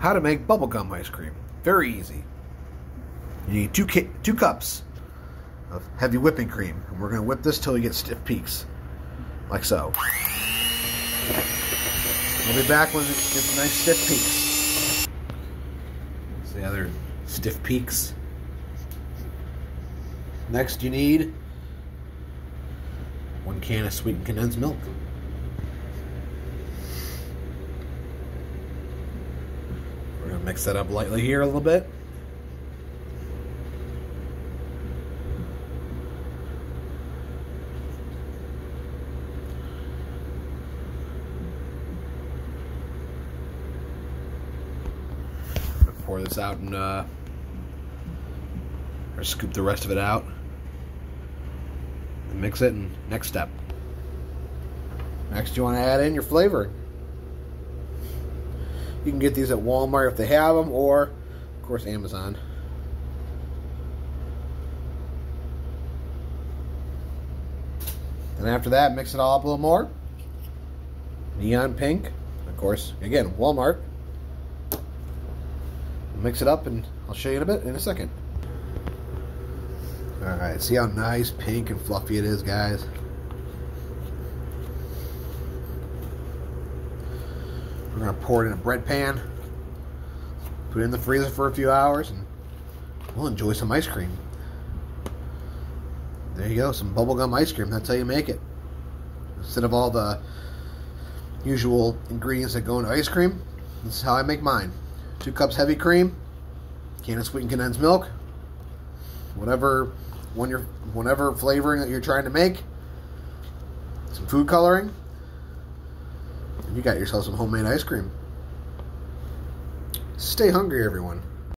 how to make bubblegum ice cream. Very easy. You need two, two cups of heavy whipping cream. And we're going to whip this till we get stiff peaks. Like so. We'll be back when it gets nice stiff peaks. It's the other stiff peaks. Next, you need one can of sweetened condensed milk. We're going to mix that up lightly here a little bit. pour this out and uh, or scoop the rest of it out mix it. And next step. Next, you want to add in your flavor. You can get these at Walmart if they have them, or of course Amazon. And after that, mix it all up a little more. Neon pink, of course. Again, Walmart mix it up and I'll show you in a bit in a second. Alright, see how nice, pink, and fluffy it is, guys? We're to pour it in a bread pan, put it in the freezer for a few hours, and we'll enjoy some ice cream. There you go, some bubblegum ice cream. That's how you make it. Instead of all the usual ingredients that go into ice cream, this is how I make mine two cups heavy cream, can of sweetened condensed milk, whatever one you're, whatever flavoring that you're trying to make, some food coloring, and you got yourself some homemade ice cream. Stay hungry, everyone.